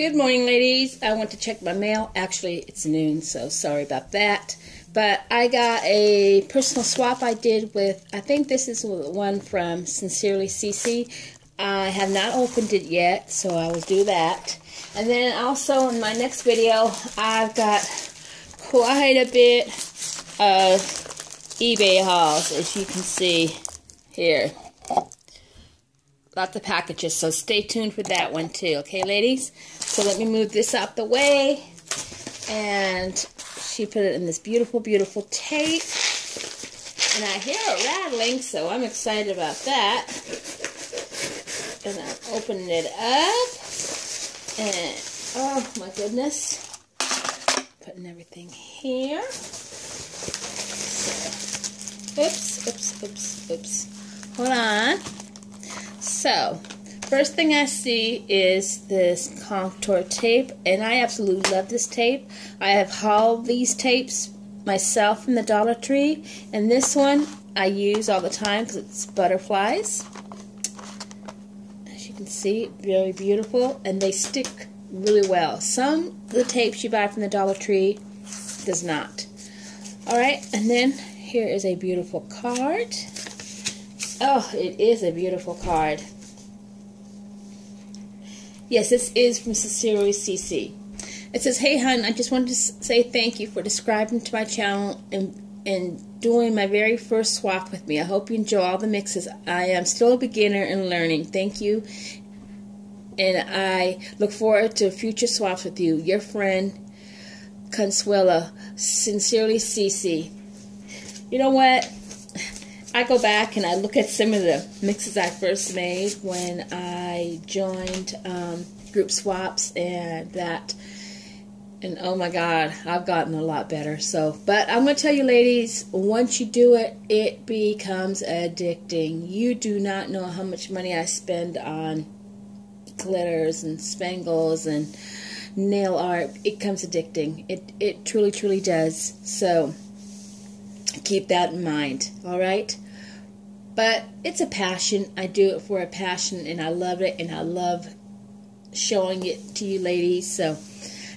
Good morning, ladies. I went to check my mail. Actually, it's noon, so sorry about that. But I got a personal swap I did with, I think this is one from Sincerely CiCi. I have not opened it yet, so I will do that. And then also in my next video, I've got quite a bit of eBay hauls, as you can see here. Lots of packages, so stay tuned for that one too, okay, ladies? So let me move this out the way. And she put it in this beautiful, beautiful tape. And I hear it rattling, so I'm excited about that. And I'm opening it up. And, oh my goodness. Putting everything here. Oops, oops, oops, oops. Hold on. So, first thing I see is this contour tape, and I absolutely love this tape. I have hauled these tapes myself from the Dollar Tree, and this one I use all the time because it's butterflies. As you can see, very beautiful, and they stick really well. Some of the tapes you buy from the Dollar Tree does not. Alright, and then here is a beautiful card. Oh, it is a beautiful card. Yes, this is from Sincerely CiCi. It says, Hey, hun, I just wanted to say thank you for subscribing to my channel and, and doing my very first swap with me. I hope you enjoy all the mixes. I am still a beginner and learning. Thank you. And I look forward to future swaps with you. Your friend, Consuela. Sincerely, CiCi. You know what? I go back and I look at some of the mixes I first made when I joined um, group swaps and that and oh my god I've gotten a lot better. So but I'm gonna tell you ladies once you do it it becomes addicting. You do not know how much money I spend on glitters and spangles and nail art. It comes addicting. It it truly truly does. So keep that in mind all right? But it's a passion. I do it for a passion and i love it and i love showing it to you ladies so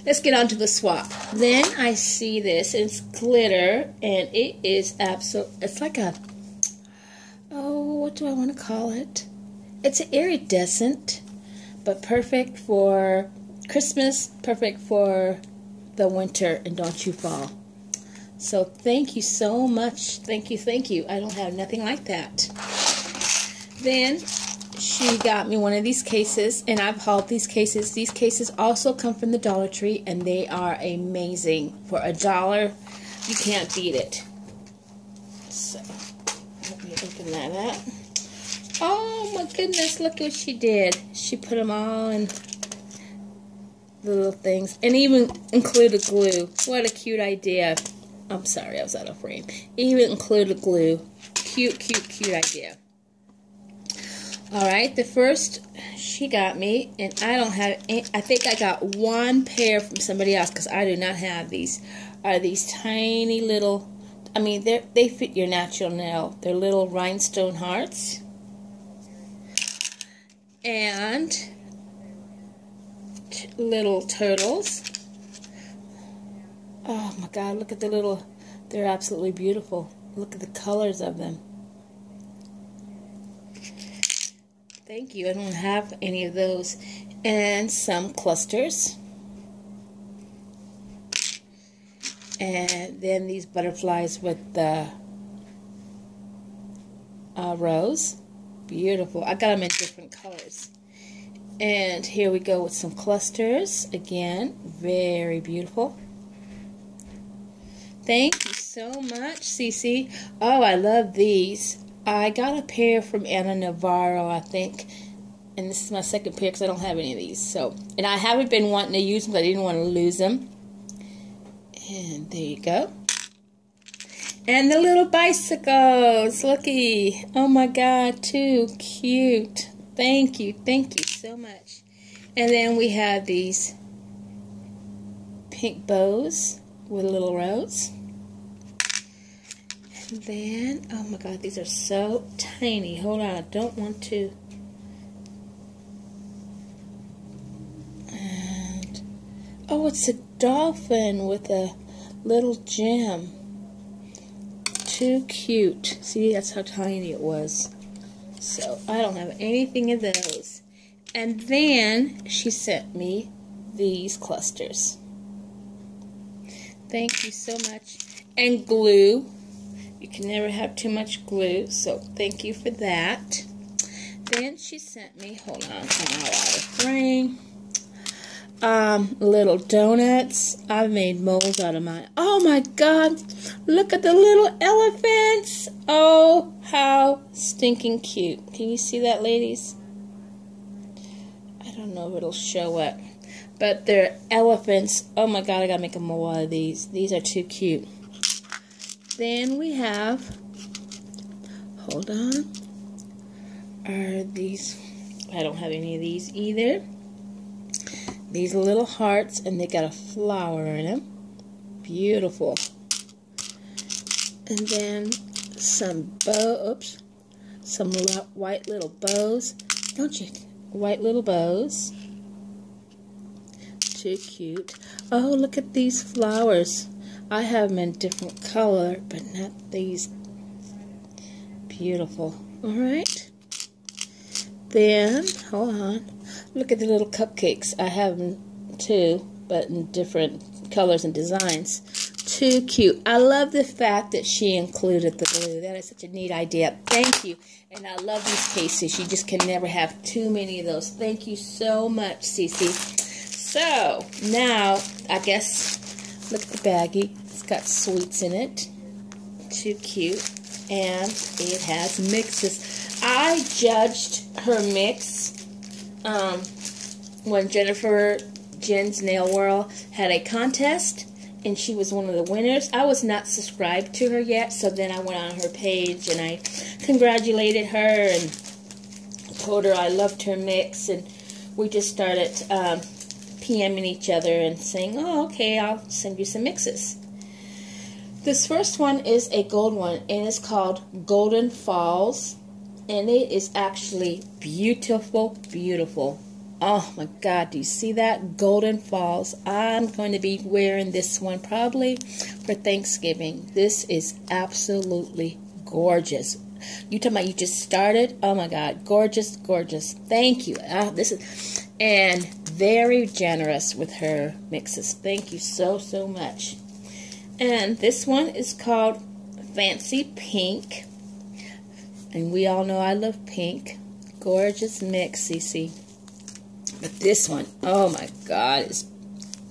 let's get on to the swap. Then i see this it's glitter and it is absolute it's like a oh what do i want to call it? It's iridescent but perfect for christmas perfect for the winter and don't you fall so thank you so much. Thank you, thank you. I don't have nothing like that. Then she got me one of these cases, and I've hauled these cases. These cases also come from the Dollar Tree, and they are amazing. For a dollar, you can't beat it. So, let me open that up. Oh my goodness, look what she did. She put them all in little things, and even included glue. What a cute idea. I'm sorry, I was out of frame. Even included glue. Cute, cute, cute idea. Alright, the first she got me, and I don't have, any, I think I got one pair from somebody else because I do not have these, are these tiny little, I mean, they fit your natural nail. They're little rhinestone hearts. And little turtles. Oh my god, look at the little, they're absolutely beautiful. Look at the colors of them. Thank you, I don't have any of those. And some clusters. And then these butterflies with the uh, rose. Beautiful. I got them in different colors. And here we go with some clusters. Again, very beautiful. Thank you so much, CiCi. Oh, I love these. I got a pair from Anna Navarro, I think. And this is my second pair because I don't have any of these. So, And I haven't been wanting to use them, but I didn't want to lose them. And there you go. And the little bicycles. Looky. Oh my god, too cute. Thank you. Thank you so much. And then we have these pink bows with a little rose. And then, oh my god, these are so tiny. Hold on, I don't want to. Uh, Oh, it's a dolphin with a little gem. Too cute. See, that's how tiny it was. So I don't have anything of those. And then she sent me these clusters. Thank you so much. And glue. You can never have too much glue, so thank you for that. Then she sent me, hold on, I'm out of frame. Um, little donuts. I've made molds out of mine. Oh my god, look at the little elephants. Oh, how stinking cute. Can you see that, ladies? I don't know if it'll show up. But they're elephants. Oh my god, I gotta make a out of these. These are too cute. Then we have, hold on, are these, I don't have any of these either. These little hearts, and they got a flower in them. Beautiful. And then some bow, oops, some white little bows. Don't you? White little bows. Too cute. Oh, look at these flowers. I have them in different color, but not these. Beautiful. Alright. Then, hold on. Look at the little cupcakes. I have them too, but in different colors and designs. Too cute. I love the fact that she included the glue. That is such a neat idea. Thank you. And I love these cases. You just can never have too many of those. Thank you so much, CiCi. So, now, I guess, look at the baggie. It's got sweets in it. Too cute. And it has mixes. I judged her mix um, when Jennifer Jen's Nail World had a contest and she was one of the winners. I was not subscribed to her yet, so then I went on her page and I congratulated her and told her I loved her mix and we just started um, PMing each other and saying, oh, okay, I'll send you some mixes. This first one is a gold one, and it's called Golden Falls, and it is actually beautiful, beautiful. Oh my God, do you see that? Golden Falls. I'm going to be wearing this one probably for Thanksgiving. This is absolutely gorgeous. You talking about you just started? Oh my God, gorgeous, gorgeous. Thank you. Uh, this is and very generous with her mixes. Thank you so so much. And this one is called Fancy Pink. And we all know I love pink. Gorgeous mix, CiCi. But this one, oh my God, it's,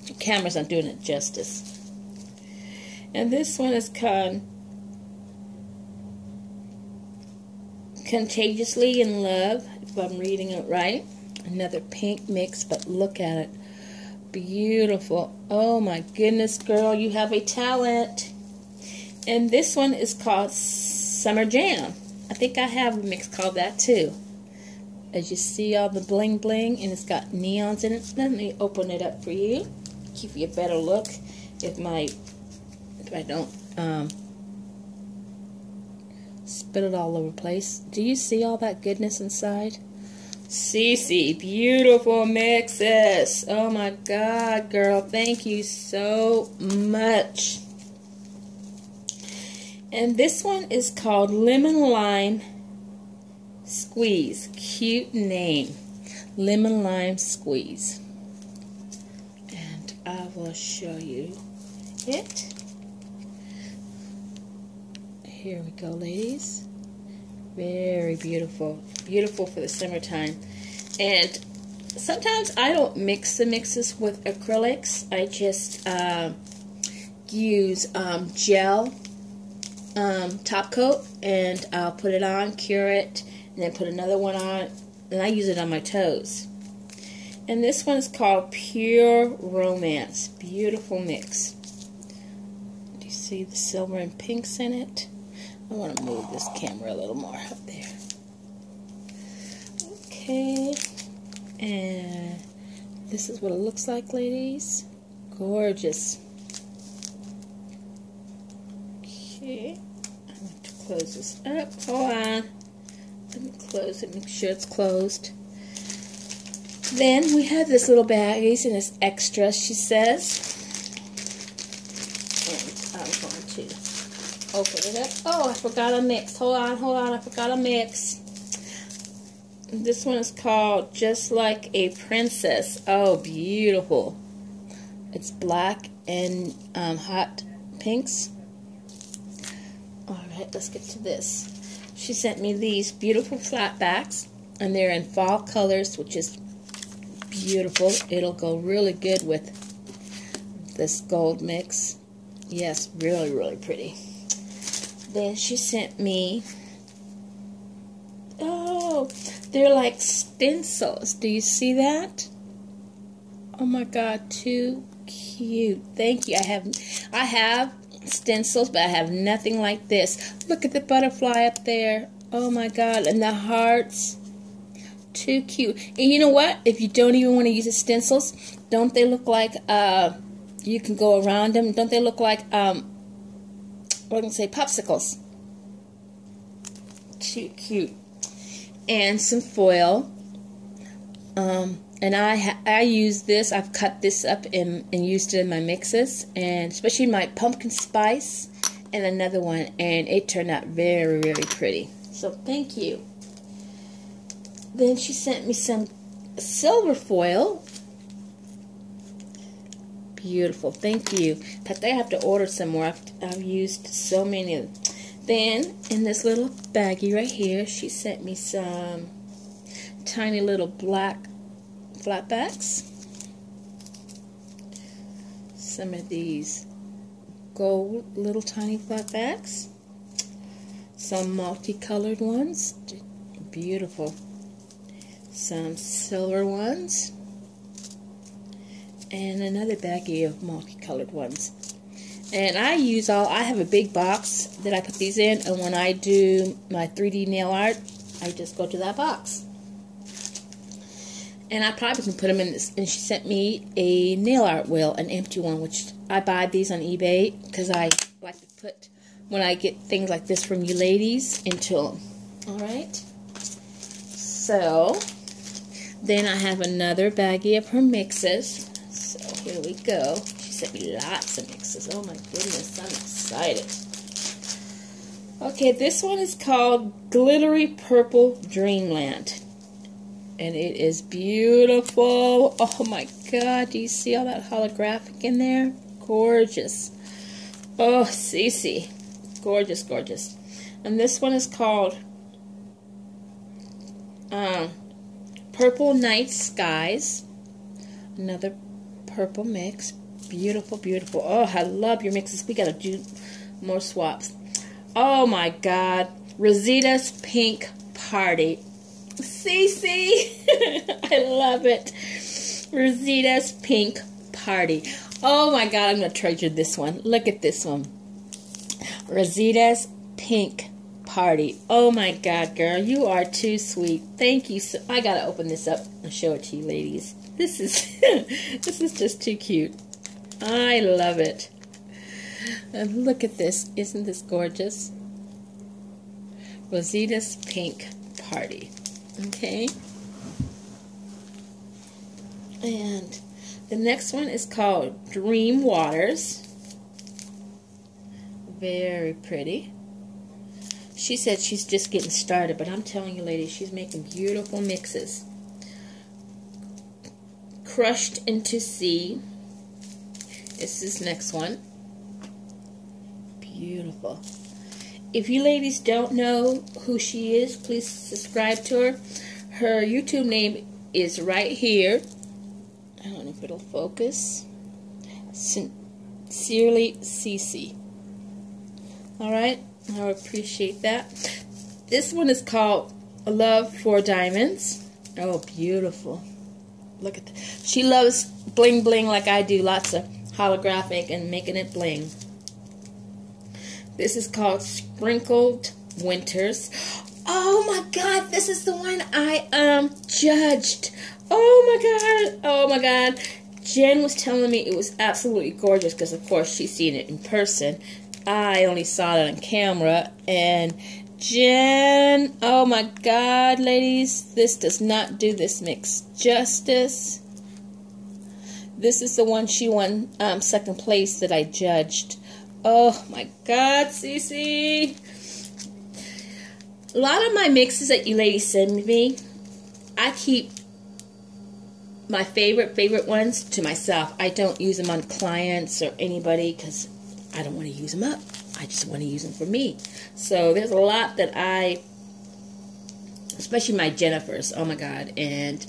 the camera's not doing it justice. And this one is called Contagiously in Love, if I'm reading it right. Another pink mix, but look at it. Beautiful. Oh my goodness, girl, you have a talent. And this one is called Summer Jam. I think I have a mix called that too. As you see all the bling bling and it's got neons in it. Let me open it up for you. Give you a better look if my if I don't um, spit it all over place. Do you see all that goodness inside? CiCi, beautiful mixes. Oh my God, girl. Thank you so much. And this one is called Lemon Lime Squeeze. Cute name. Lemon Lime Squeeze. And I will show you it. Here we go, ladies. Very beautiful. Beautiful for the summertime. And sometimes I don't mix the mixes with acrylics. I just uh, use um, gel um, top coat and I'll put it on, cure it, and then put another one on. And I use it on my toes. And this one is called Pure Romance. Beautiful mix. Do you see the silver and pinks in it? I want to move this camera a little more up there. Okay. And this is what it looks like, ladies. Gorgeous. Okay. I'm going to close this up. Hold on. Let me close it, make sure it's closed. Then we have this little baggies and it's extra, she says. And I'm going to open it up. Oh, I forgot a mix. Hold on, hold on, I forgot a mix. This one is called Just Like a Princess. Oh, beautiful. It's black and um, hot pinks. Alright, let's get to this. She sent me these beautiful flat backs, and they're in fall colors, which is beautiful. It'll go really good with this gold mix. Yes, really, really pretty. Then she sent me, oh, they're like stencils. Do you see that? Oh my god, too cute. Thank you. I have I have stencils, but I have nothing like this. Look at the butterfly up there. Oh my god, and the hearts. Too cute. And you know what? If you don't even want to use the stencils, don't they look like uh you can go around them? Don't they look like um am I gonna say popsicles? Cute, cute. And some foil. Um and I I use this. I've cut this up and, and used it in my mixes, and especially my pumpkin spice and another one, and it turned out very very pretty. So thank you. Then she sent me some silver foil. Beautiful, thank you. But I have to order some more. I've, I've used so many. Then in this little baggie right here, she sent me some tiny little black flatbacks. Some of these gold little tiny flatbacks. Some multicolored ones. Beautiful. Some silver ones. And another baggie of multicolored ones. And I use all, I have a big box that I put these in, and when I do my 3D nail art, I just go to that box and I probably can put them in this. And she sent me a nail art wheel, an empty one, which I buy these on eBay because I like to put when I get things like this from you ladies into them. All right. So then I have another baggie of her mixes. Here we go. She sent me lots of mixes. Oh my goodness, I'm excited. Okay, this one is called Glittery Purple Dreamland and it is beautiful. Oh my god, do you see all that holographic in there? Gorgeous. Oh, CiCi. Gorgeous, gorgeous. And this one is called um, Purple Night Skies. Another purple mix. Beautiful, beautiful. Oh, I love your mixes. We gotta do more swaps. Oh my god. Rosita's Pink Party. CiCi. I love it. Rosita's Pink Party. Oh my god, I'm going to treasure this one. Look at this one. Rosita's Pink Party. Oh my god, girl, you are too sweet. Thank you. So I got to open this up and show it to you ladies. This is this is just too cute. I love it. And look at this. Isn't this gorgeous? Rosita's Pink Party. Okay. And the next one is called Dream Waters. Very pretty. She said she's just getting started, but I'm telling you, ladies, she's making beautiful mixes. Crushed into Sea. This is next one. Beautiful. If you ladies don't know who she is, please subscribe to her. Her YouTube name is right here. I don't know if it'll focus. Sincerely CiCi. Alright, I appreciate that. This one is called Love for Diamonds. Oh, beautiful. Look at that. She loves bling bling like I do. Lots of holographic and making it bling. This is called Sprinkled Winters. Oh my god, this is the one I um judged. Oh my god. Oh my god. Jen was telling me it was absolutely gorgeous because of course she's seen it in person. I only saw it on camera and Jen. Oh my God, ladies. This does not do this mix justice. This is the one she won um, second place that I judged. Oh my God, CiCi. A lot of my mixes that you ladies send me, I keep my favorite, favorite ones to myself. I don't use them on clients or anybody because I don't want to use them up. I just want to use them for me. So there's a lot that I, especially my Jennifers, oh my God, and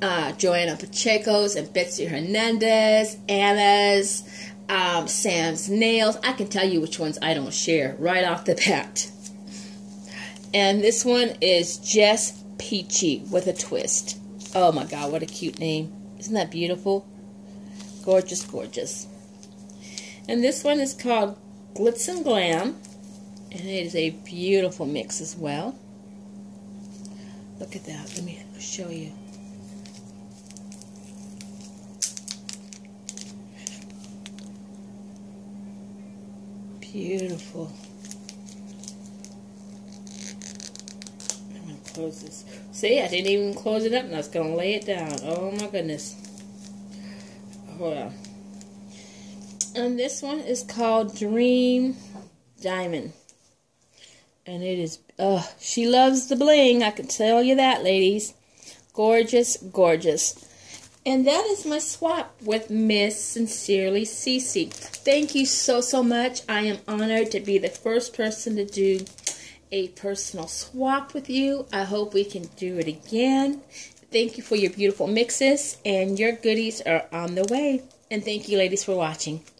uh, Joanna Pacheco's and Betsy Hernandez, Anna's, um, Sam's Nails. I can tell you which ones I don't share right off the bat. And this one is Jess Peachy with a twist. Oh my god, what a cute name. Isn't that beautiful? Gorgeous, gorgeous. And this one is called Glitz and Glam. And it is a beautiful mix as well. Look at that. Let me show you. Beautiful. I'm going to close this. See, I didn't even close it up and I was going to lay it down. Oh my goodness. Hold on. And this one is called Dream Diamond. And it is, uh, she loves the bling. I can tell you that, ladies. Gorgeous, gorgeous. And that is my swap with Miss Sincerely CiCi. Thank you so, so much. I am honored to be the first person to do a personal swap with you. I hope we can do it again. Thank you for your beautiful mixes, and your goodies are on the way. And thank you, ladies, for watching.